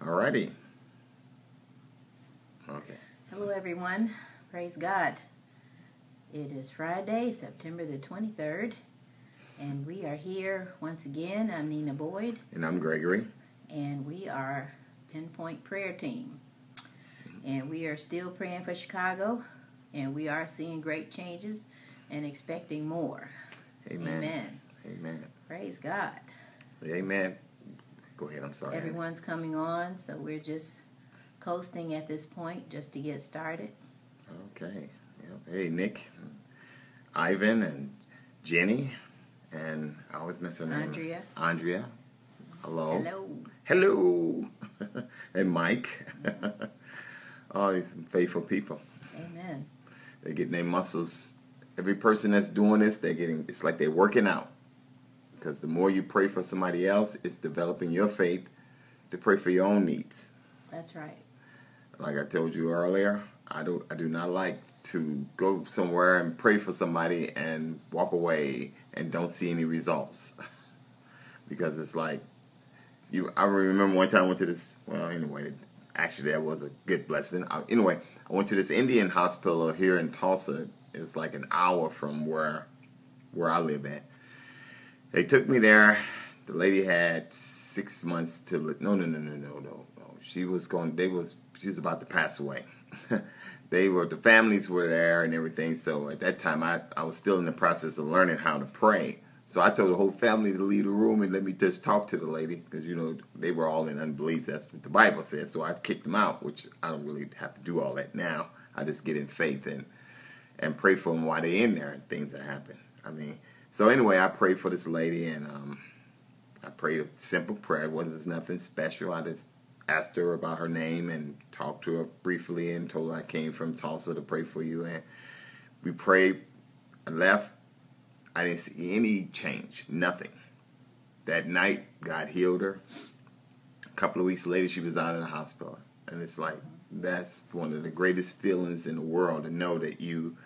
Alrighty. Okay. Hello, everyone. Praise God. It is Friday, September the 23rd, and we are here once again. I'm Nina Boyd, And I'm Gregory. and we are Pen Point Prayer Team. And we are still praying for Chicago, and we are seeing great changes and expecting more. Amen. Amen. Amen. Praise God. Amen. Go ahead. I'm sorry. Everyone's coming on, so we're just coasting at this point just to get started. Okay. Yep. Hey, Nick, Ivan, and Jenny, and I always miss her name. Andrea. Andrea. Hello. Hello. Hello. and Mike. All these faithful people. Amen. They're getting their muscles. Every person that's doing this, they're getting. It's like they're working out. Because the more you pray for somebody else, it's developing your faith to pray for your own needs. That's right. Like I told you earlier, I do I do not like to go somewhere and pray for somebody and walk away and don't see any results. because it's like you I remember one time I went to this well anyway, actually that was a good blessing. Uh, anyway, I went to this Indian hospital here in Tulsa. It's like an hour from where where I live at. They took me there. The lady had six months to li- no no no no no no no. She was going. They was she was about to pass away. they were the families were there and everything. So at that time, I I was still in the process of learning how to pray. So I told the whole family to leave the room and let me just talk to the lady because you know they were all in unbelief. That's what the Bible says. So I kicked them out, which I don't really have to do all that now. I just get in faith and and pray for them while they're in there and things that happen. I mean, so anyway, I prayed for this lady and um, I prayed a simple prayer. It wasn't nothing special. I just asked her about her name and talked to her briefly and told her I came from Tulsa to pray for you. And we prayed. I left. I didn't see any change, nothing. That night, God healed her. A couple of weeks later, she was out of the hospital. And it's like, that's one of the greatest feelings in the world to know that you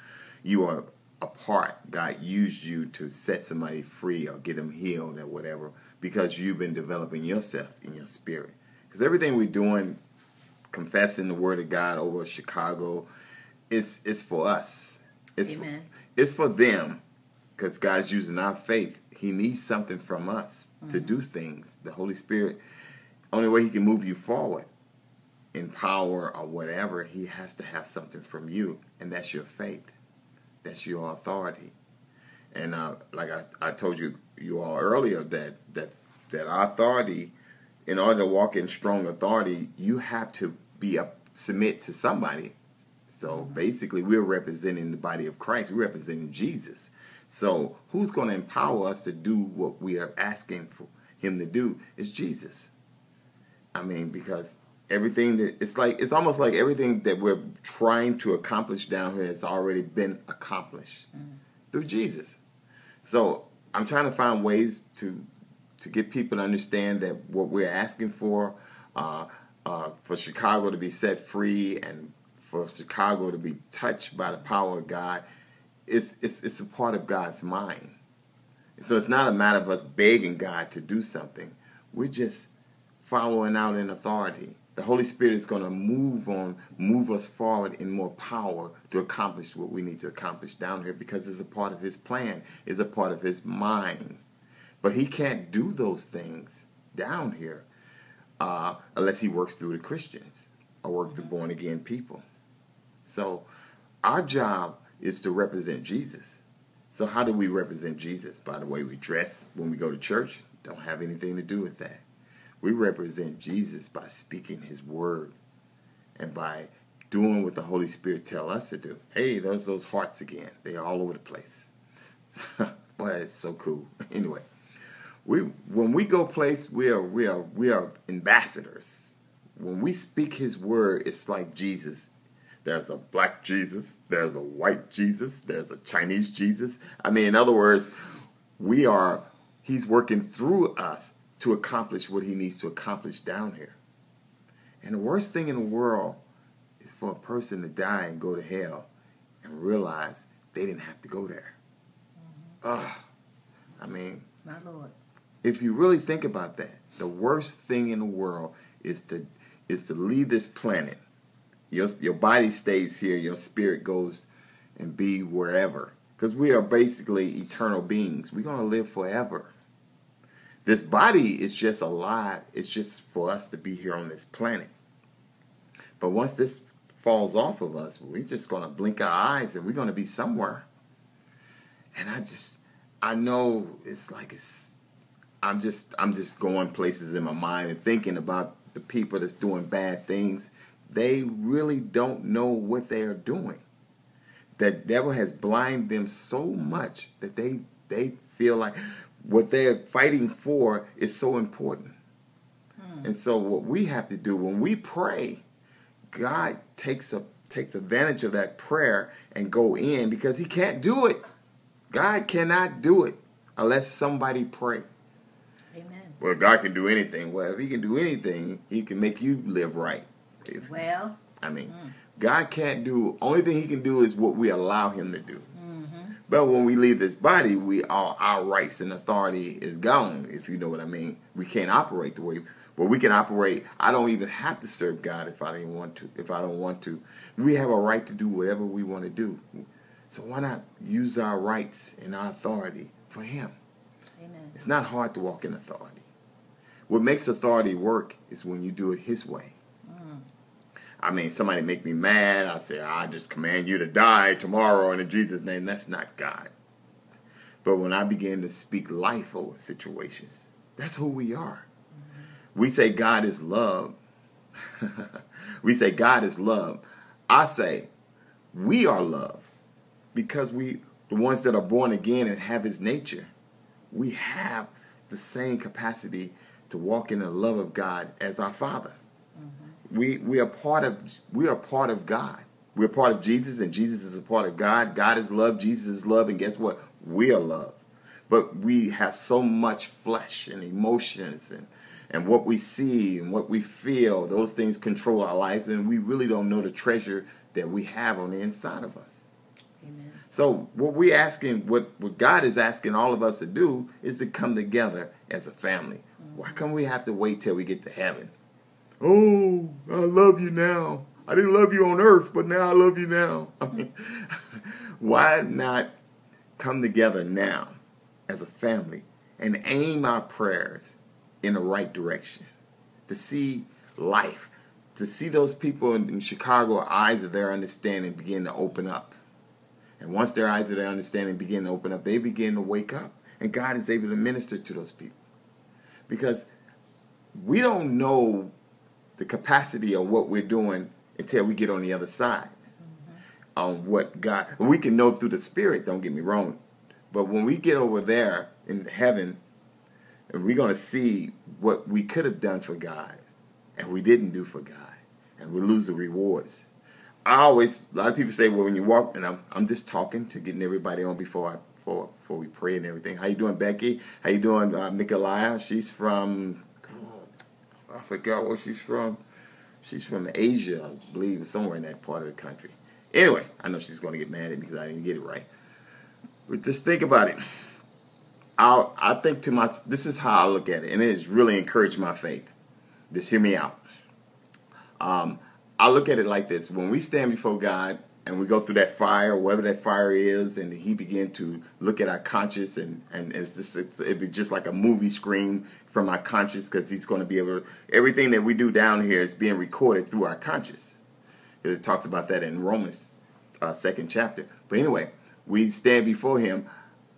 you are a part. God used you to set somebody free or get them healed or whatever because you've been developing yourself in your spirit. Because everything we're doing, confessing the word of God over Chicago, it's it's for us. It's for, Amen. it's for them because God's using our faith. He needs something from us to mm-hmm. do things. The Holy Spirit, only way He can move you forward in power or whatever, He has to have something from you, and that's your faith. That's your authority. And uh, like I, I told you you all earlier that that that authority, in order to walk in strong authority, you have to be a submit to somebody. So basically, we're representing the body of Christ. We're representing Jesus. So who's going to empower us to do what we are asking for Him to do? Is Jesus. I mean, because everything that it's like it's almost like everything that we're trying to accomplish down here has already been accomplished through Jesus. So I'm trying to find ways to to get people to understand that what we're asking for, uh, uh, for Chicago to be set free and for Chicago to be touched by the power of God, it's it's it's a part of God's mind. So it's not a matter of us begging God to do something. We're just following out in authority. The Holy Spirit is going to move on, move us forward in more power to accomplish what we need to accomplish down here because it's a part of His plan, it's a part of His mind. But He can't do those things down here uh, unless He works through the Christians or work through born again people. So our job is to represent Jesus. So how do we represent Jesus? By the way we dress when we go to church? Don't have anything to do with that. We represent Jesus by speaking his word and by doing what the Holy Spirit tell us to do. Hey, there's those hearts again. They're all over the place. Boy, that's so cool. Anyway, we when we go place, we are we are we are ambassadors. When we speak his word, it's like Jesus. There's a black Jesus, there's a white Jesus, there's a Chinese Jesus. I mean, in other words, we are he's working through us to accomplish what he needs to accomplish down here. And the worst thing in the world is for a person to die and go to hell and realize they didn't have to go there. Mm-hmm. Ugh. I mean, My Lord. if you really think about that, the worst thing in the world is to is to leave this planet. Your your body stays here, your spirit goes and be wherever. Because we are basically eternal beings. We're gonna live forever. This body is just alive. It's just for us to be here on this planet. But once this falls off of us, we're just gonna blink our eyes and we're gonna be somewhere. And I just I know it's like it's I'm just I'm just going places in my mind and thinking about the people that's doing bad things. They really don't know what they are doing. The devil has blinded them so much that they they feel like what they're fighting for is so important. Hmm. And so what we have to do when we pray, God takes a takes advantage of that prayer and go in because he can't do it. God cannot do it unless somebody pray. Amen. Well, God can do anything. Well, if He can do anything, He can make you live right. If, well, I mean, mm. God can't do. Only thing He can do is what we allow Him to do. But when we leave this body, we all our rights and authority is gone. If you know what I mean, we can't operate the way. But we can operate. I don't even have to serve God if I didn't want to. If I don't want to, we have a right to do whatever we want to do. So why not use our rights and our authority for Him? Amen. It's not hard to walk in authority. What makes authority work is when you do it His way. I mean, somebody make me mad. I say, I just command you to die tomorrow in Jesus' name. That's not God. But when I begin to speak life over situations, that's who we are. Mm-hmm. We say God is love. we say God is love. I say we are love because we, the ones that are born again and have his nature, we have the same capacity to walk in the love of God as our Father. Mm-hmm. We we are part of we are part of God. We're part of Jesus, and Jesus is a part of God. God is love, Jesus is love, and guess what? We are love. But we have so much flesh and emotions and and what we see and what we feel, those things control our lives, and we really don't know the treasure that we have on the inside of us. Amen. So what we're asking, what, what God is asking all of us to do is to come together as a family. Mm-hmm. Why come we have to wait till we get to heaven? Oh, I love you now. I didn't love you on earth, but now I love you now. Why not come together now as a family and aim our prayers in the right direction to see life, to see those people in, in Chicago eyes of their understanding begin to open up and once their eyes of their understanding begin to open up, they begin to wake up. And God is able to minister to those people. Because we don't know the capacity of what we're doing until we get on the other side. On what God, we can know through the Spirit, don't get me wrong. But when we get over there in heaven, and we're going to see what we could have done for God and we didn't do for God, and we lose the rewards. I always a lot of people say, well, when you walk, and I'm I'm just talking to getting everybody on before I before before we pray and everything. How you doing, Becky? How you doing, uh? She's from I forgot where she's from. She's from Asia, I believe, somewhere in that part of the country. Anyway, I know she's going to get mad at me because I didn't get it right. But just think about it. I I think to my this is how I look at it, and it has really encouraged my faith. Just hear me out. Um, I look at it like this: when we stand before God and we go through that fire, whatever that fire is, and He began to look at our conscience, and and it's just it's, it'd be just like a movie screen from our conscience, because He's going to be able to everything that we do down here is being recorded through our conscience. It talks about that in Romans, uh, second chapter. But anyway, we stand before Him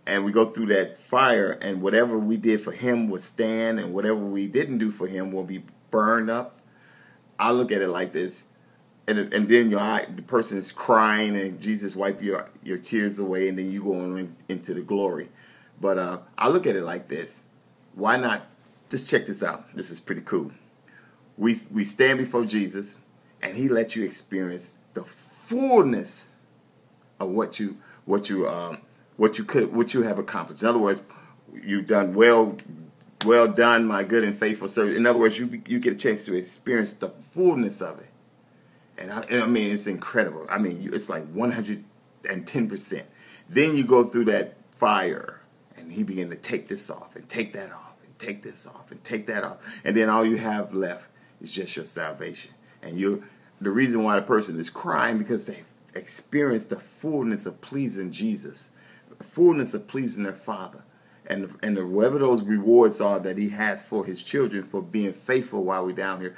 and we go through that fire, and whatever we did for Him will stand, and whatever we didn't do for Him will be burned up. I look at it like this and and then your eye, the person is crying and Jesus wipe your your tears away and then you go on in, into the glory. But uh, I look at it like this: Why not just check this out? This is pretty cool. We we stand before Jesus and He lets you experience the fullness of what you what you um, what you could what you have accomplished. In other words, you've done well well done, my good and faithful servant. In other words, you you get a chance to experience the fullness of it. And I, I mean, it's incredible. I mean, it's like 110%. Then you go through that fire, and he began to take this off and take that off and take this off and take that off. And then all you have left is just your salvation. And you the reason why the person is crying because they experienced the fullness of pleasing Jesus, the fullness of pleasing their Father. And, and whatever those rewards are that he has for his children for being faithful while we're down here,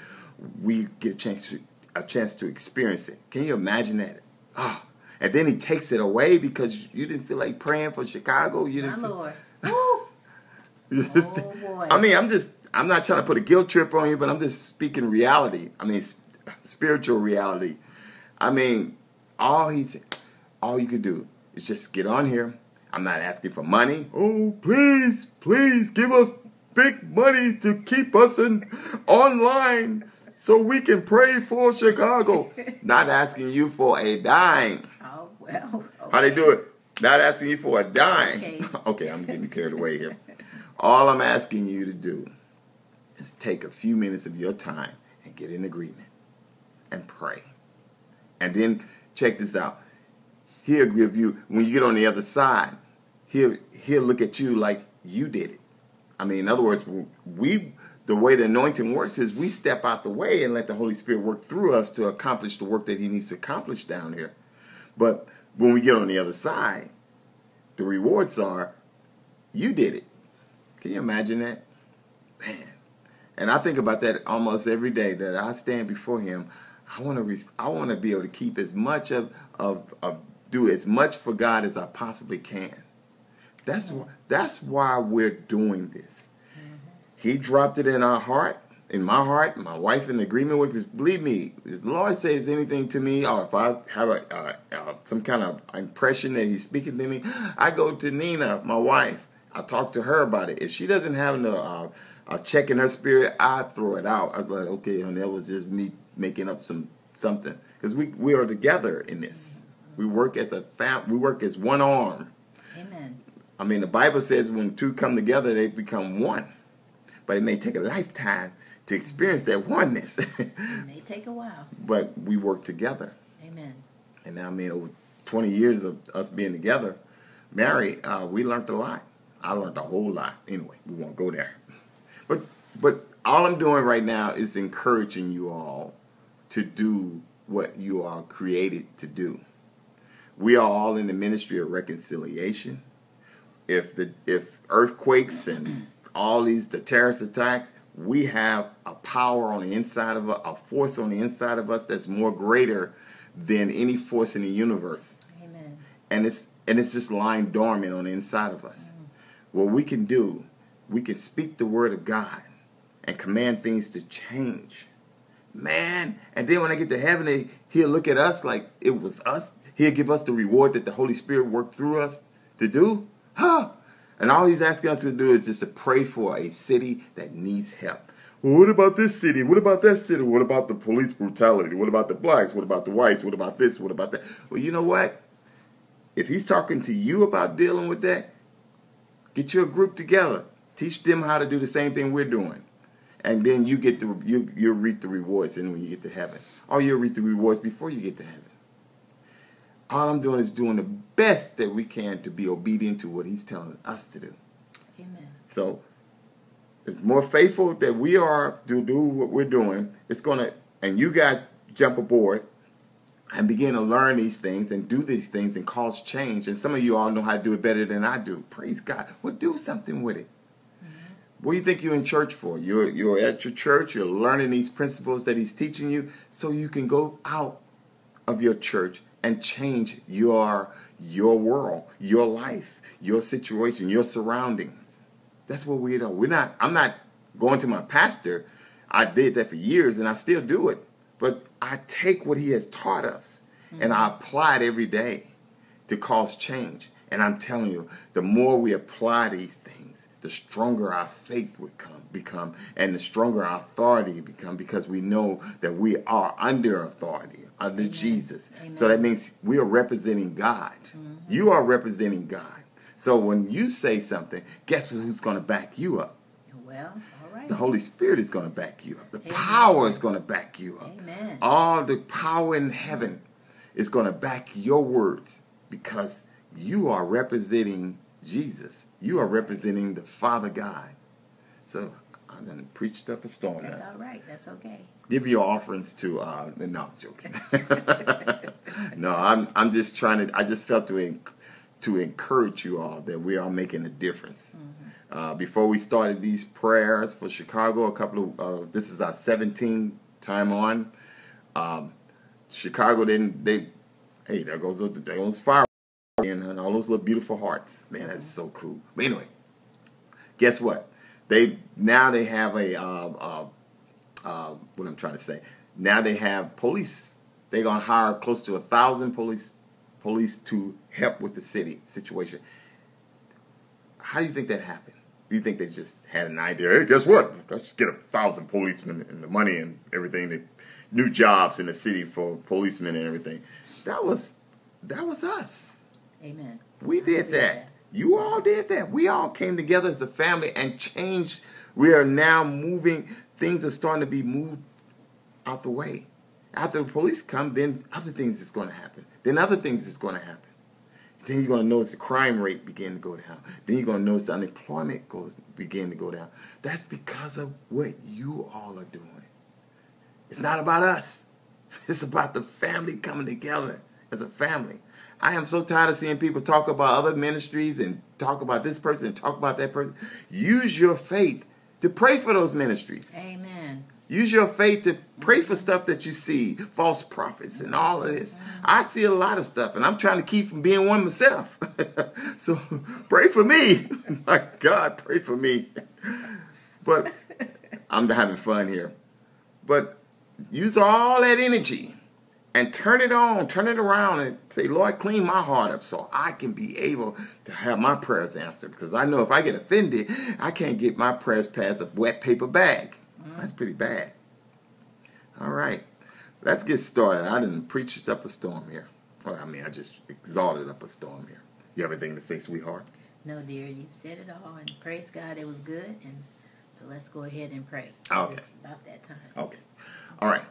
we get a chance to a chance to experience it. Can you imagine that? Ah, oh. and then he takes it away because you didn't feel like praying for Chicago. You didn't. My feel, Lord. just, oh boy. I mean, I'm just. I'm not trying to put a guilt trip on you, but I'm just speaking reality. I mean, spiritual reality. I mean, all he's, all you could do is just get on here. I'm not asking for money. Oh, please, please give us big money to keep us in online so we can pray for Chicago. Not asking you for a dime. Oh well. Okay. How they do it? Not asking you for a dime. Okay. okay, I'm getting carried away here. All I'm asking you to do is take a few minutes of your time and get in agreement and pray. And then check this out. He'll give you when you get on the other side, he'll he'll look at you like you did it. I mean, in other words, we the way the anointing works is we step out the way and let the Holy Spirit work through us to accomplish the work that He needs to accomplish down here. But when we get on the other side, the rewards are you did it. Can you imagine that? Man. And I think about that almost every day that I stand before Him. I want to I want to be able to keep as much of, of, of do as much for God as I possibly can. That's that's why we're doing this. He dropped it in our heart, in my heart. My wife in agreement with this. Believe me, if the Lord says anything to me, or if I have a, uh, uh, some kind of impression that He's speaking to me, I go to Nina, my wife. I talk to her about it. If she doesn't have no uh, a check in her spirit, I throw it out. I was like, okay, and that was just me making up some something because we we are together in this. We work as a fam. We work as one arm. Amen. I mean, the Bible says when two come together, they become one but it may take a lifetime to experience that oneness. it may take a while. But we work together. Amen. And I mean, over 20 years of us being together, Mary, uh, we learned a lot. I learned a whole lot. Anyway, we won't go there. But but all I'm doing right now is encouraging you all to do what you are created to do. We are all in the ministry of reconciliation. If the if earthquakes and all these the terrorist attacks, we have a power on the inside of us, a force on the inside of us that's more greater than any force in the universe. Amen. And it's and it's just lying dormant on the inside of us. Mm. What we can do, we can speak the word of God and command things to change. Man, and then when I get to heaven, he'll look at us like it was us. He'll give us the reward that the Holy Spirit worked through us to do. Huh? And all he's asking us to do is just to pray for a city that needs help. Well, what about this city? What about that city? What about the police brutality? What about the blacks? What about the whites? What about this? What about that? Well, you know what? If he's talking to you about dealing with that, get your group together. Teach them how to do the same thing we're doing. And then you get the you you'll reap the rewards and when you get to heaven. Or you'll reap the rewards before you get to heaven all I'm doing is doing the best that we can to be obedient to what He's telling us to do. Amen. So it's more faithful that we are to do what we're doing. It's gonna and you guys jump aboard and begin to learn these things and do these things and cause change. And some of you all know how to do it better than I do. Praise God. Well, do something with it. Mm-hmm. What do you think you're in church for? You're you're at your church. You're learning these principles that He's teaching you, so you can go out of your church and change your your world, your life, your situation, your surroundings. That's what we do. We're not I'm not going to my pastor. I did that for years and I still do it. But I take what he has taught us mm-hmm. and I apply it every day to cause change. And I'm telling you, the more we apply these things, the stronger our faith would come, become, and the stronger our authority become because we know that we are under authority under Amen. Jesus. Amen. So that means we are representing God. Mm-hmm. You are representing God. So when you say something, guess who's going to back you up? Well. The Holy Spirit is going to back you up. The Amen. power is going to back you up. Amen. All the power in heaven is going to back your words because you are representing Jesus. You are representing the Father God. So I'm gonna preached up a storm. That's now. all right. That's okay. Give your offerings to. Uh, no, I'm joking. no, I'm. I'm just trying to. I just felt to to encourage you all that we are making a difference. Uh, before we started these prayers for Chicago, a couple of uh, this is our 17th time on. Um, Chicago didn't. They. Hey, there goes there goes fire and all those little beautiful hearts. Man, that's so cool. But anyway, guess what? They now they have a uh, uh, uh, what I'm trying to say. Now they have police. They're gonna hire close to a thousand police police to help with the city situation. How do you think that happened? Do you think they just had an idea? Hey, guess what? Let's get a thousand policemen and the money and everything. The new jobs in the city for policemen and everything. That was that was us. Amen. We did that. You all did that. We all came together as a family and changed. We are now moving. Things are starting to be moved out the way. After the police come, then other things is going to happen. Then other things is going to happen. Then you're going to notice the crime rate begin to go down. Then you're going to notice the unemployment goes begin to go down. That's because of what you all are doing. It's not about us. It's about the family coming together as a family. I am so tired of seeing people talk about other ministries and talk about this person and talk about that person. Use your faith to pray for those ministries. Amen. Use your faith to pray for stuff that you see, false prophets and all of this. I see a lot of stuff, and I'm trying to keep from being one myself. so pray for me. My God, pray for me. But I'm having fun here. But use all that energy and turn it on, turn it around, and say, Lord, clean my heart up so I can be able to have my prayers answered. Because I know if I get offended, I can't get my prayers past a wet paper bag. Mm-hmm. That's pretty bad. All right, let's get started. I didn't preach up a storm here. Well, I mean, I just exalted up a storm here. You have anything to say, sweetheart? No, dear, you've said it all, and praise God, it was good. And so let's go ahead and pray. Okay. It's about that time. Okay. All right.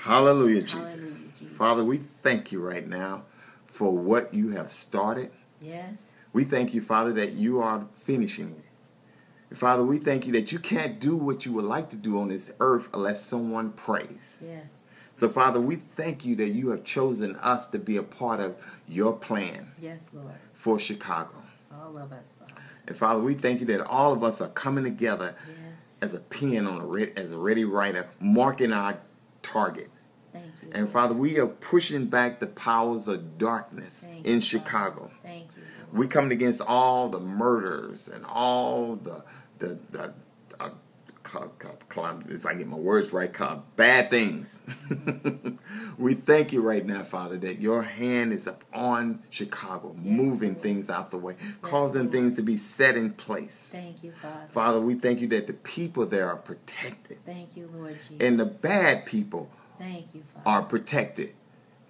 Hallelujah, Jesus. Hallelujah, Jesus. Father, we thank you right now for what you have started. Yes. We thank you, Father, that you are finishing it. Father, we thank you that you can't do what you would like to do on this earth unless someone prays. Yes. So, Father, we thank you that you have chosen us to be a part of your plan Yes, Lord. for Chicago. All of us, Father. And Father, we thank you that all of us are coming together Yes. as a pen on a re- as a ready writer, marking our target. Thank you. And Father, we are pushing back the powers of darkness Thank in you, Chicago. Thank you. We coming against all the murders and all the the the if I get my words right, bad things. we thank you right now, Father, that your hand is up on Chicago, Yes, moving Lord. things out the way, causing Lord. things to be set in place. Thank you, Father. Father, we thank you that the people there are protected, Thank you, Lord Jesus. and the bad people Thank you, Father. are protected.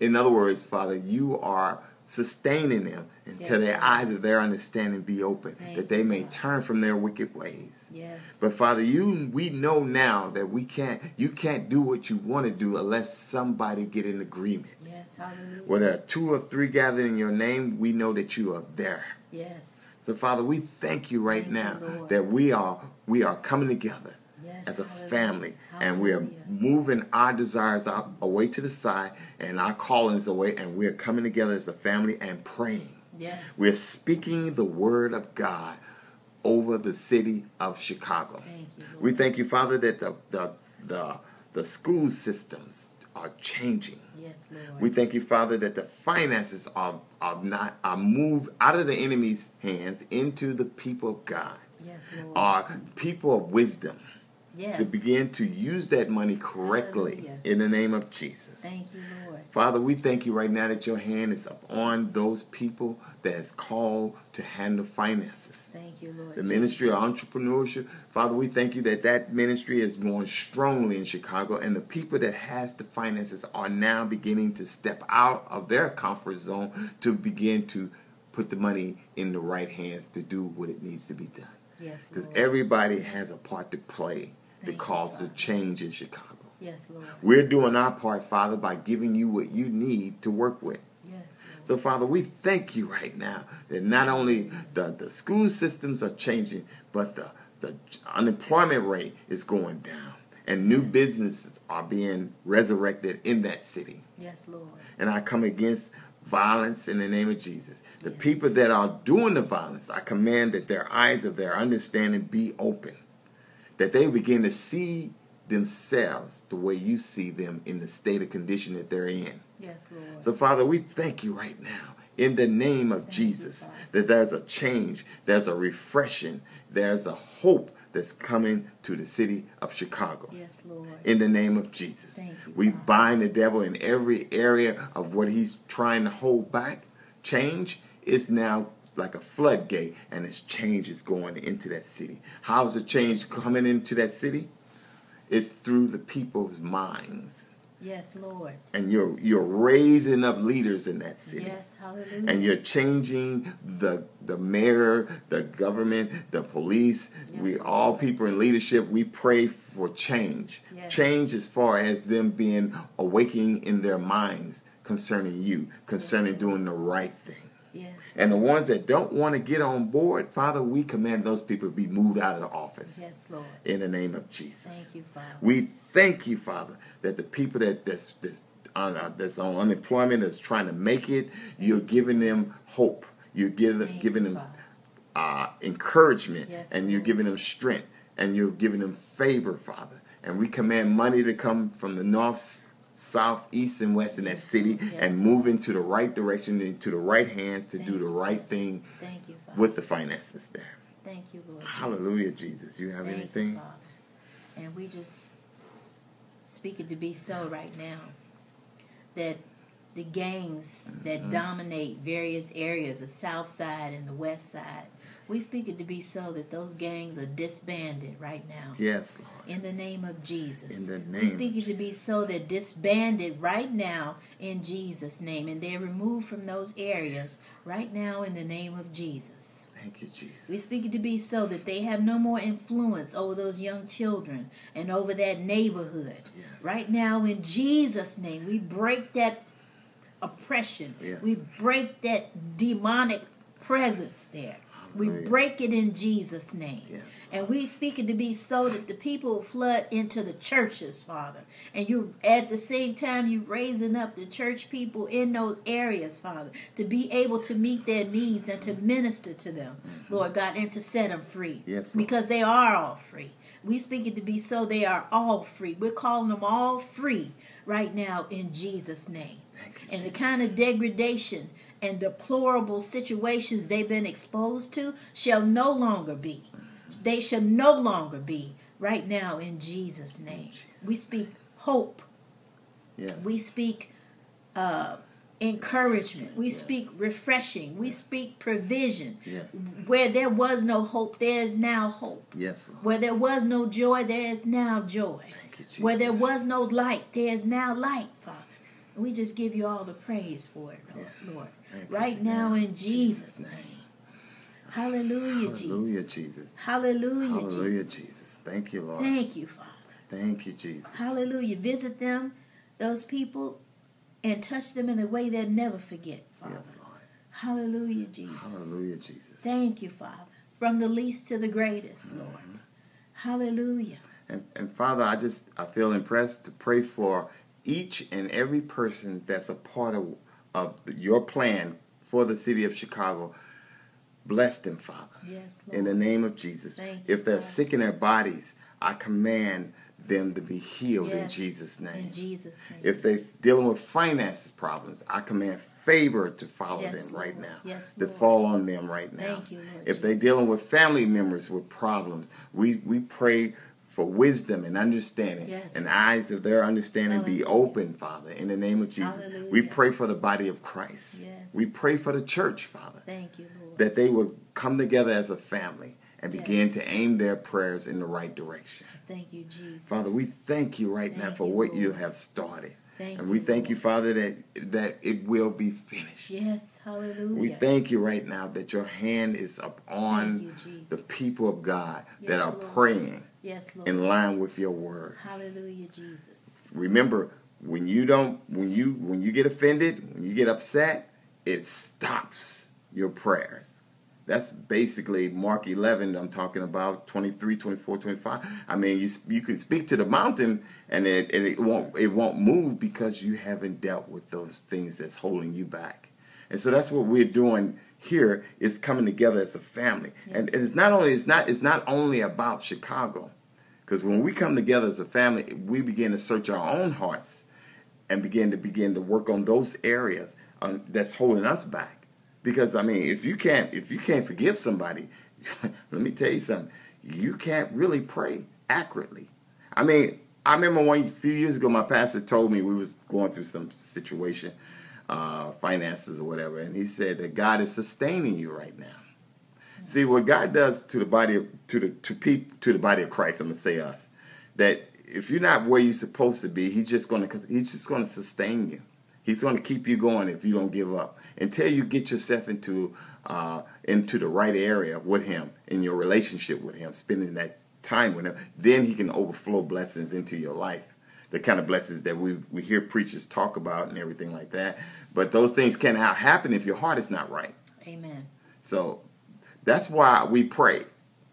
In other words, Father, you are sustaining them until Yes, their eyes of their understanding be open, Thank that they may God. turn from their wicked ways. Yes. But Father, you we know now that we can't you can't do what you want to do unless somebody get in agreement. yes. Hallelujah. Where there are two or three gathered in your name, we know that you are there. Yes. So Father, we thank you right Thank now Lord. that we are we are coming together Yes. as a hallelujah. family and we are moving our desires out away to the side and our callings away and we are coming together as a family and praying Yes. we're speaking the word of god over the city of chicago Thank you, we thank you father that the the the, the school systems are changing Yes, Lord. we thank you, Father, that the finances are, are not are moved out of the enemy's hands into the people of God, yes, Lord. are people of wisdom yes. to begin to use that money correctly Hallelujah. in the name of Jesus. Thank you, Lord. Father, we thank you right now that your hand is upon those people that is called to handle finances. Thank you, Lord. The ministry of entrepreneurship, Father, we thank you that that ministry is going strongly in Chicago, and the people that has the finances are now beginning to step out of their comfort zone to begin to put the money in the right hands to do what it needs to be done. Yes, Because everybody has a part to play Thank to you, cause the change in Chicago. Yes, Lord. We're doing our part, Father, by giving you what you need to work with. Yes, So, Father, we thank you right now that not only the, the school systems are changing, but the, the unemployment rate is going down, and new businesses are being resurrected in that city. Yes, Lord. And I come against violence in the name of Jesus. The Yes. people that are doing the violence, I command that their eyes of their understanding be open, that they begin to see themselves the way you see them in the state of condition that they're in. Yes, Lord. So, Father, we thank you right now in the name of Thank Jesus Father. that there's a change, there's a refreshing, there's a hope that's coming to the city of Chicago. yes, Lord. In the name of Jesus. You, we bind the devil in every area of what he's trying to hold back. Change is now like a floodgate, and this change is going into that city. How's the change coming into that city? It's through the people's minds. Yes, Lord. And you're you're raising up leaders in that city. Yes, hallelujah. And you're changing the the mayor, the government, the police. we Yes. all people in leadership. We pray for change. Yes. Change as far as them being awakening in their minds concerning you, concerning Yes. doing the right thing. Yes. And the ones that don't want to get on board, Father, we command those people to be moved out of the office Yes, Lord. in the name of Jesus. Thank you, Father. We thank you, Father, that the people that that's that's on, uh, that's on unemployment that's trying to make it, you're giving them hope. You're giving Thank giving them uh, encouragement, Yes, and you're giving them strength, and you're giving them favor, Father. And we command money to come from the north, south, east, and west in that city, Yes, and move into the right direction, into the right hands to Thank do the right thing Thank you, with the finances there. Thank you, Lord. Hallelujah, Jesus. Jesus. You have Thank anything? You. And we just speak it to be so right now that the gangs that Mhm. dominate various areas, the south side and the west side, we speak it to be so that those gangs are disbanded right now. Yes, Lord. In the name of Jesus. In the We speak it to be so they're disbanded right now in Jesus' name. And they're removed from those areas right now in the name of Jesus. Thank you, Jesus. We speak it to be so that they have no more influence over those young children and over that neighborhood. Yes. Right now, in Jesus' name, we break that oppression. Yes. We break that demonic presence there. We Hallelujah. break it in Jesus' name. Yes. And we speak it to be so that the people flood into the churches, Father. And you at the same time you raising up the church people in those areas, Father, to be able to meet their needs and to minister to them, Lord God, and to set them free. Mm-hmm. Yes, Lord. Because they are all free. We speak it to be so they are all free. We're calling them all free right now in Jesus' name. You, And the kind of degradation and deplorable situations they've been exposed to shall no longer be. They shall no longer be right now in Jesus' name. Jesus' We speak hope. Yes. We speak uh, encouragement. We Yes. speak refreshing. We speak provision. Yes. Where there was no hope, there is now hope. Yes, Lord. Where there was no joy, there is now joy. Thank you, Jesus. Where there was no light, there is now light, Father. We just give you all the praise for it, Lord. Yeah. Right now in Jesus' Jesus' name. name. Hallelujah, Hallelujah, Jesus. Hallelujah, Jesus. Hallelujah, Hallelujah, Jesus. Jesus. Thank you, Lord. Thank you, Father. Thank you, Jesus. Hallelujah. Visit them, those people, and touch them in a way they'll never forget, Father. Yes, Lord. Hallelujah, Jesus. Hallelujah, Jesus. Thank you, Father. From the least to the greatest, Mm-hmm. Lord. Hallelujah. And, and Father, I just I feel impressed to pray for each and every person that's a part of of your plan for the city of Chicago. Bless them, Father. Yes, Lord. In the name of Jesus. Thank if they're Father. sick in their bodies, I command them to be healed in Jesus' name. In Jesus' name. If they're dealing with finances problems, I command favor to follow Yes, them right now. Yes, to Lord. fall on them right now. Thank you, Lord if they're dealing with family members with problems, we, we pray for wisdom and understanding. Yes. And eyes of their understanding be open, Father, in the name of Jesus. We pray for the body of Christ. Yes. We pray for the church, Father, Thank you, Lord. that they will come together as a family and begin Yes. to aim their prayers in the right direction. Thank you, Jesus. Father, we thank you right now for you, what you have started. Thank and we you, thank you, Father, that that it will be finished. Yes, hallelujah. We thank you right now that your hand is up on you, the people of God that are Lord. praying Yes, Lord. in line with your word. Hallelujah, Jesus. Remember, when you don't when you when you get offended, when you get upset, it stops your prayers. That's basically Mark 11. I'm talking about 23, 24, 25. I mean, you you can speak to the mountain and it, and it won't it won't move because you haven't dealt with those things that's holding you back. And so that's what we're doing here is coming together as a family. Yes. And it's not only it's not it's not only about Chicago. Because when we come together as a family, we begin to search our own hearts and begin to begin to work on those areas um, that's holding us back. Because I mean, if you can't if you can't forgive somebody, let me tell you something. You can't really pray accurately. I mean, I remember one few years ago, my pastor told me we was going through some situation, uh, finances or whatever, and he said that God is sustaining you right now. See what God does to the body of to the to peop, to the body of Christ. I'm gonna say us that if you're not where you're supposed to be, He's just gonna He's just gonna sustain you. He's gonna keep you going if you don't give up until you get yourself into uh, into the right area with Him in your relationship with Him, spending that time with Him. Then He can overflow blessings into your life. The kind of blessings that we we hear preachers talk about and everything like that. But those things cannot happen if your heart is not right. Amen. So that's why we pray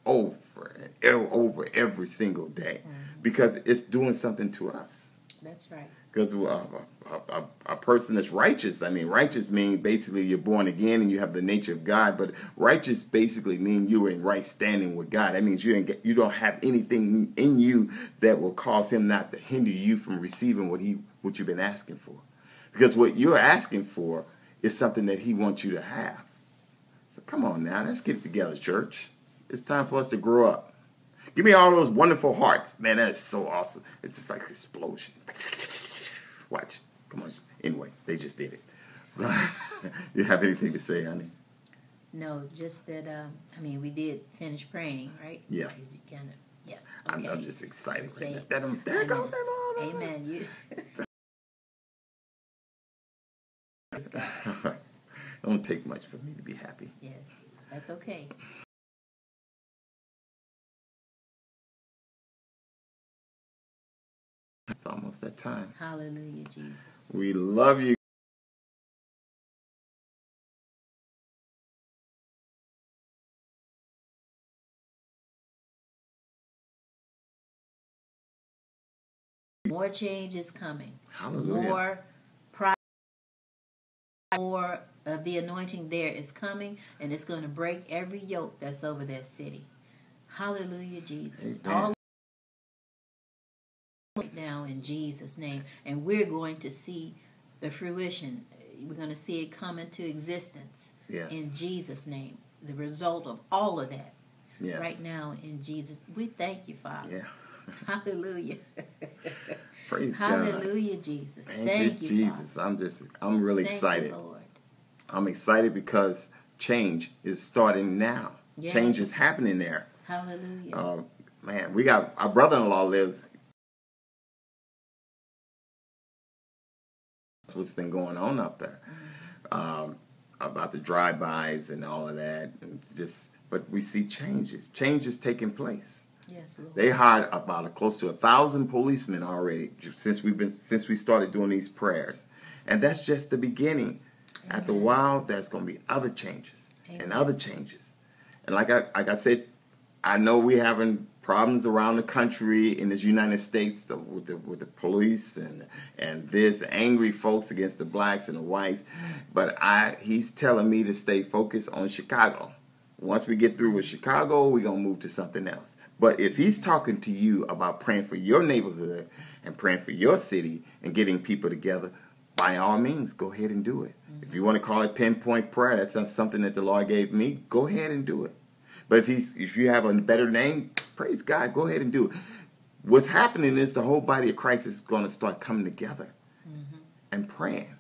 over and over every single day mm. because it's doing something to us. That's right. Because a, a, a, a person that's righteous, I mean, righteous means basically you're born again and you have the nature of God. But righteous basically means you're in right standing with God. That means you get, you don't have anything in you that will cause Him not to hinder you from receiving what He what you've been asking for. Because what you're asking for is something that He wants you to have. So come on now, let's get it together, church. It's time for us to grow up. Give me all those wonderful hearts. Man, that is so awesome. It's just like explosion. Watch. Come on. Anyway, they just did it. you have anything to say, honey? No, just that. Um, I mean, we did finish praying, right? Yeah. You kind of. Yes. I'm, I'm just excited. Right it. now. That, there go. Amen. You. God. Don't take much for me to be happy. Yes, that's okay. Almost that time. Hallelujah, Jesus. We love you. More change is coming. Hallelujah. More pride, more of the anointing there is coming, and it's going to break every yoke that's over that city. Hallelujah, Jesus. Amen. All right now in Jesus' name, and we're going to see the fruition. We're going to see it come into existence Yes. in Jesus' name. The result of all of that yes. right now in Jesus. We thank you, Father. Yeah. Hallelujah. Praise God. Hallelujah, Jesus. Thank, Thank, you, Jesus. I'm just, I'm really Father. excited. You, Lord. I'm excited because change is starting now. Yes. Change is happening there. Hallelujah. Uh, man, we got our brother-in-law lives. What's been going on up there um, about the drive-bys and all of that, and just. But we see changes. Changes taking place. yes, Lord. They hired about a, close to a thousand policemen already since we've been since we started doing these prayers, and that's just the beginning. After a Amen. while, there's going to be other changes and other changes, and like I like I said, I know we having problems around the country in this United States with the with the police and and this angry folks against the blacks and the whites, but I he's telling me to stay focused on Chicago. Once we get through with Chicago, we're going to move to something else. But if he's talking to you about praying for your neighborhood and praying for your city and getting people together, by all means, go ahead and do it. Mm-hmm. If you want to call it Pen Point prayer, that's not something that the Lord gave me, go ahead and do it. But if he's if you have a better name, praise God, go ahead and do it. What's happening is the whole body of Christ is going to start coming together Mhm. and praying.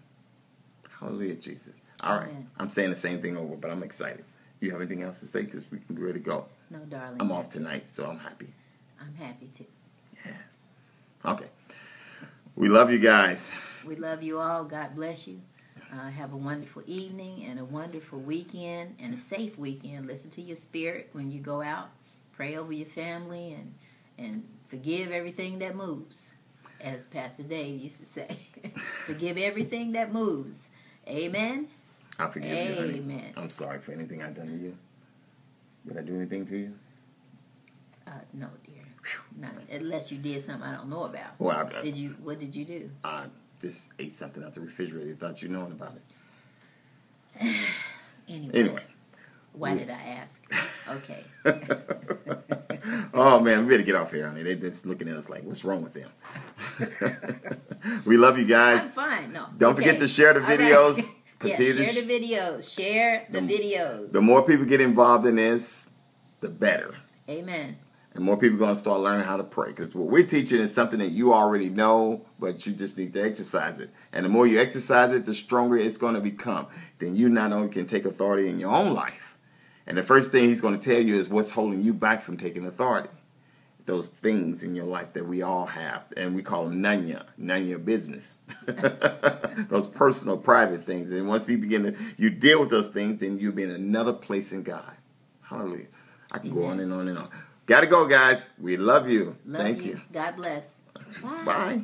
Hallelujah, Jesus. All right. Amen. I'm saying the same thing over, but I'm excited. You have anything else to say? Because we can get ready to go. No, darling. I'm off tonight, so I'm happy. I'm happy to. Okay. We love you guys. We love you all. God bless you. Uh, have a wonderful evening and a wonderful weekend and a safe weekend. Listen to your spirit when you go out. Pray over your family and and forgive everything that moves, as Pastor Dave used to say. forgive everything that moves. Amen. I forgive you, honey. Amen. I'm sorry for anything I've done to you. Did I do anything to you? Uh, no, dear. Not unless you did something I don't know about. Well, I, Did you? What did you do? I just ate something out the refrigerator. Thought you known about it. Anyway, Anyway. why did I ask? Okay. oh man, we better get off here, honey. They're just looking at us like, what's wrong with them? we love you guys. I'm fine. No. Don't okay. forget to share the All right. videos. yeah, share the videos. Share the, The- videos. The more people get involved in this, the better. Amen. And more people going to start learning how to pray. Because what we're teaching is something that you already know, but you just need to exercise it. And the more you exercise it, the stronger it's going to become. Then you not only can take authority in your own life, and the first thing he's going to tell you is what's holding you back from taking authority. Those things in your life that we all have, and we call them nanya, nanya business. those personal, private things. And once you begin to, you deal with those things, then you'll be in another place in God. Hallelujah. I can go on and on and on. Gotta go, guys. We love you. Love Thank you. you. God bless. Bye. Bye.